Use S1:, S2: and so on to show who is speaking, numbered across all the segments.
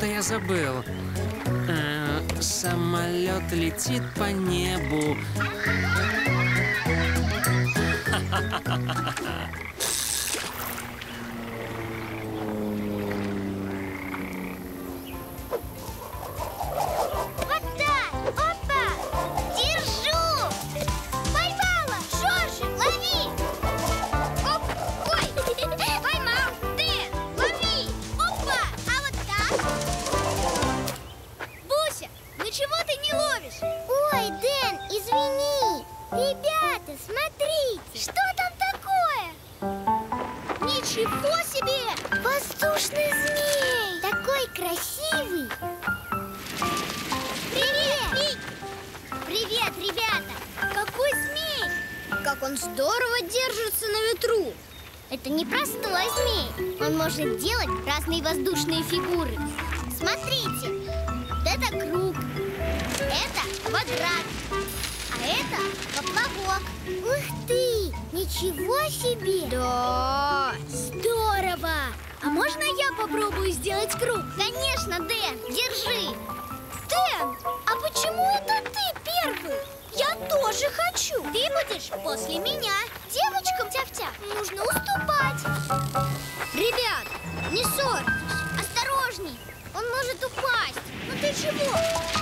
S1: что-то я забыл. Э, самолет летит по небу.
S2: Вот чего ты не ловишь? Ой, Дэн, извини! Ребята, смотрите! Что там такое? Ничего себе! Воздушный змей! Такой красивый! Привет! Привет, ребята! Какой змей! Как он здорово держится на ветру! Это не простой змей. Он может делать разные воздушные фигуры. Смотрите, вот это круг, это квадрат, а это поплавок. Ух ты! Ничего себе! Да! Здорово! А можно я попробую сделать круг? Конечно, Дэн, держи! Дэн, а почему это ты первый? Я тоже хочу. Ты будешь после меня. Девочкам тяв-тяв нужно уступать. Ребят, не ссорьтесь. Осторожней, он может упасть. Ну ты чего?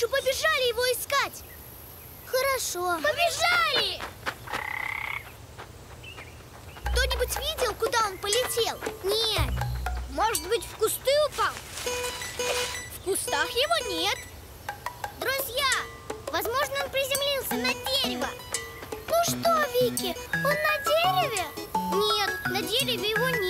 S2: Лучше побежали его искать! Хорошо. Побежали! Кто-нибудь видел, куда он полетел? Нет. Может быть, в кусты упал? В кустах его нет. Друзья, возможно, он приземлился на дерево. Ну что, Вики, он на дереве? Нет, на дереве его нет.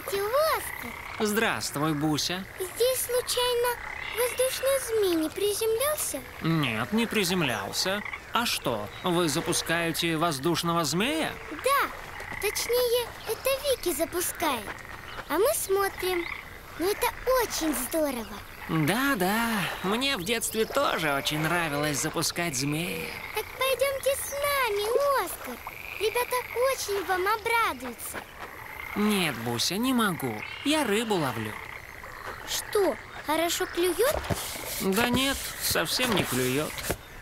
S2: Здравствуйте, Оскар.
S1: Здравствуй, Буся.
S2: Здесь случайно воздушный змей не приземлялся?
S1: Нет, не приземлялся. А что, вы запускаете воздушного змея?
S2: Да, точнее, это Вики запускает. А мы смотрим. Но это очень здорово.
S1: Да-да, мне в детстве тоже очень нравилось запускать змея.
S2: Так пойдемте с нами, Оскар. Ребята очень вам обрадуются.
S1: Нет, Буся, не могу. Я рыбу ловлю.
S2: Что, хорошо клюет?
S1: Да нет, совсем не клюет.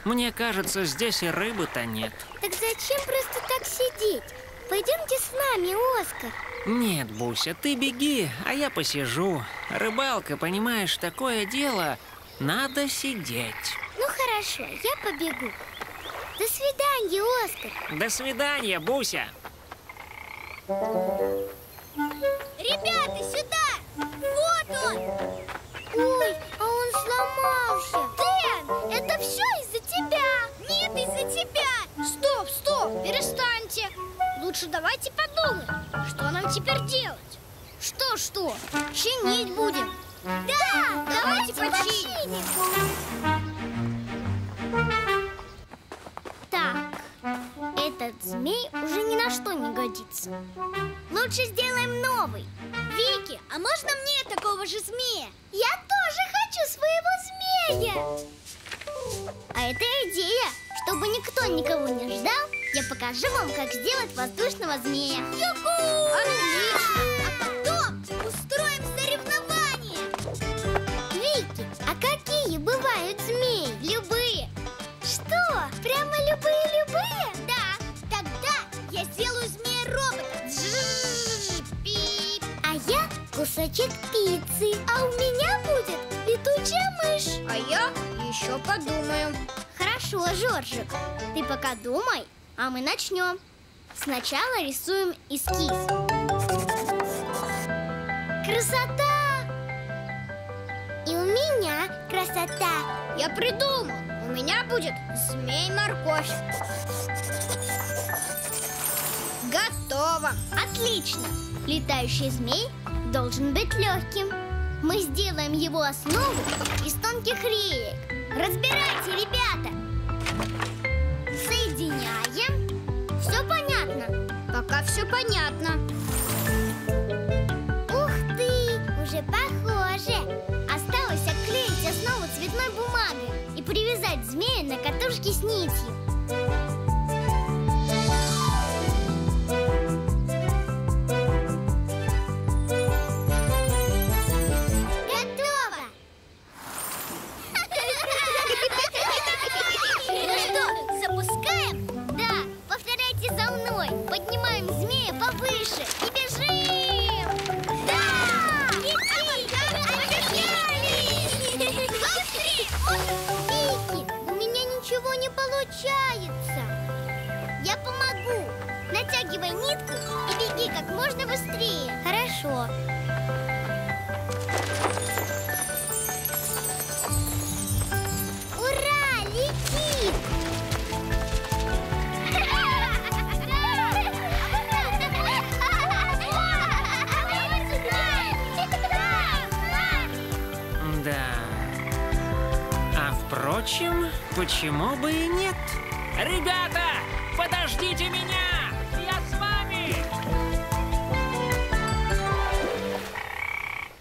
S1: Мне кажется, здесь и рыбы-то нет.
S2: Так зачем просто так сидеть? Пойдемте с нами, Оскар.
S1: Нет, Буся, ты беги, а я посижу. Рыбалка, понимаешь, такое дело. Надо сидеть.
S2: Ну хорошо, я побегу. До свидания, Оскар.
S1: До свидания, Буся.
S2: Лучше давайте подумаем, что нам теперь делать. Что-что? Чинить будем. Да, давайте, починим. Так, этот змей уже ни на что не годится. Лучше сделаем новый. Вики, а можно мне такого же змея? Я тоже хочу своего змея. А это идея. Чтобы никто никого не ждал, я покажу вам, как сделать воздушного змея. Юху! Отлично! А потом устроим соревнование. Вики, а какие бывают змеи? Любые. Что? Прямо любые-любые? Да. Тогда я сделаю змея-робота. А я кусочек пиццы. А у меня будет летучая мышь.
S3: А я еще подумаю.
S2: Хорошо, Жоржик. Ты пока думай, а мы начнем. Сначала рисуем эскиз. Красота! И у меня красота.
S3: Я придумал. У меня будет змей-морковь. Готово.
S2: Отлично! Летающий змей должен быть легким. Мы сделаем его основу из тонких реек. Разбирайте, ребята! Соединяем. Все понятно?
S3: Пока все понятно.
S2: Ух ты! Уже похоже! Осталось отклеить основу цветной бумагой и привязать змея на катушке с нитью. Получается. Я помогу. Натягивай нитку и беги как можно быстрее. Хорошо.
S1: Впрочем, почему бы и нет? Ребята, подождите меня!